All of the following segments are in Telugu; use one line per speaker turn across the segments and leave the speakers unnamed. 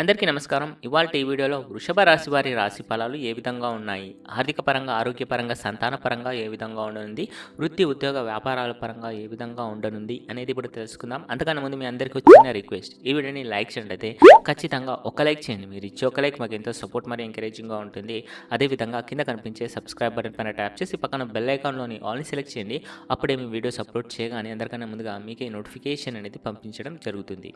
అందరికీ నమస్కారం. ఇవాళ ఈ వీడియోలో వృషభ రాశి వారి రాశి ఫలాలు ఏ విధంగా ఉన్నాయి? ఆర్థిక పరంగా ఆరోగ్యపరంగా సంతాన పరంగా ఏ విధంగా ఉండనుంది? వృత్తి ఉద్యోగ వ్యాపారాల పరంగా ఏ విధంగా ఉండనుంది? అనేది ఇప్పుడు తెలుసుకుందాం. అంతకన్నా ముందు మీ అందరికీ వచ్చిన రిక్వెస్ట్. ఈ వీడియోని లైక్ చేయండి. అయితే ఖచ్చితంగా ఒక లైక్ చేయండి. మీరు ఇచ్చే ఒక లైక్ మాకు ఎంతో సపోర్ట్ మరియు ఎంకరేజింగ్గా ఉంటుంది. అదేవిధంగా కింద కనిపించే సబ్స్క్రైబ్ బటన్ పైన ట్యాప్ చేసి పక్కన బెల్ ఐకాన్లోని ఆల్ని సెలెక్ట్ చేయండి. అప్పుడే మీ వీడియోస్ అప్లోడ్ చేయగానే అందరికన్నా ముందుగా మీకే నోటిఫికేషన్ అనేది పంపించడం జరుగుతుంది.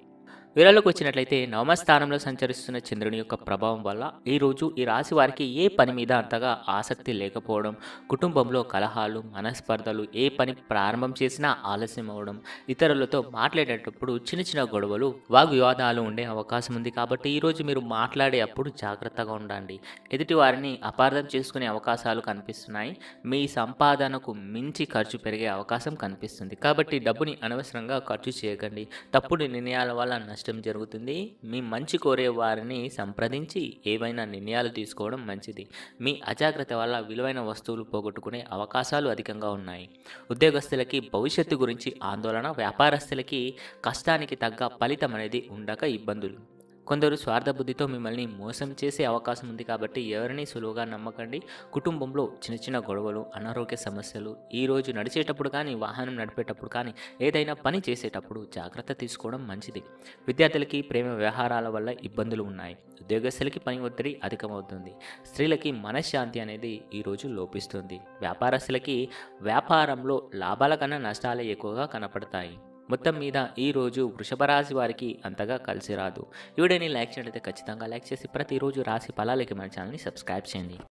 వీళ్ళలోకి వచ్చినట్లయితే నవమ స్థానంలో సంచరిస్తున్న చంద్రుని యొక్క ప్రభావం వల్ల ఈ రోజు ఈ రాశి వారికి ఏ పని మీద అంతగా ఆసక్తి లేకపోవడం కుటుంబంలో కలహాలు మనస్పర్ధలు ఏ పని ప్రారంభం చేసినా ఆలస్యం అవ్వడం ఇతరులతో మాట్లాడేటప్పుడు చిన్న చిన్న గొడవలు వాగ్వివాదాలు ఉండే అవకాశం ఉంది కాబట్టి ఈరోజు మీరు మాట్లాడే అప్పుడు జాగ్రత్తగా ఉండండి. ఎదుటి వారిని అపార్థం చేసుకునే అవకాశాలు కనిపిస్తున్నాయి. మీ సంపాదనకు మించి ఖర్చు పెరిగే అవకాశం కనిపిస్తుంది. కాబట్టి డబ్బుని అనవసరంగా ఖర్చు చేయకండి. తప్పుడు నిర్ణయాల వల్ల నష్టం జరుగుతుంది. మీ మంచి కోరే వారిని సంప్రదించి ఏవైనా నిర్ణయాలు తీసుకోవడం మంచిది. మీ అజాగ్రత్త వల్ల విలువైన వస్తువులు పోగొట్టుకునే అవకాశాలు అధికంగా ఉన్నాయి. ఉద్యోగస్తులకి భవిష్యత్తు గురించి ఆందోళన వ్యాపారస్తులకి కష్టానికి తగ్గ ఫలితం అనేది ఉండక ఇబ్బందులు. కొందరు స్వార్థ బుద్ధితో మిమ్మల్ని మోసం చేసే అవకాశం ఉంది కాబట్టి ఎవరిని సులువుగా నమ్మకండి. కుటుంబంలో చిన్న చిన్న గొడవలు అనారోగ్య సమస్యలు ఈ రోజు నడిచేటప్పుడు కానీ వాహనం నడిపేటప్పుడు కానీ ఏదైనా పని చేసేటప్పుడు జాగ్రత్త తీసుకోవడం మంచిది. విద్యార్థులకి ప్రేమ వ్యవహారాల వల్ల ఇబ్బందులు ఉన్నాయి. ఉద్యోగస్తులకి పని ఒత్తిడి అధికమవుతుంది. స్త్రీలకి మనశ్శాంతి అనేది ఈరోజు లోపిస్తుంది. వ్యాపారస్తులకి వ్యాపారంలో లాభాల కన్నా నష్టాలే ఎక్కువగా కనపడతాయి. మొత్తం మీద ఈ రోజు వారికి అంతగా కలిసి రాదు. ఈ వీడియోని లైక్ చేయడం ఖచ్చితంగా లైక్ చేసి ప్రతిరోజు రాశి ఫలాలకి మన ఛానల్ని సబ్స్క్రైబ్ చేయండి.